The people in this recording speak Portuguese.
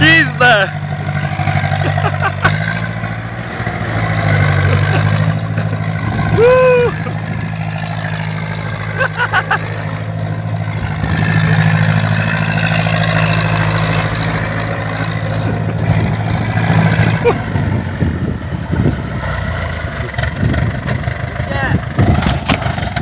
conquista!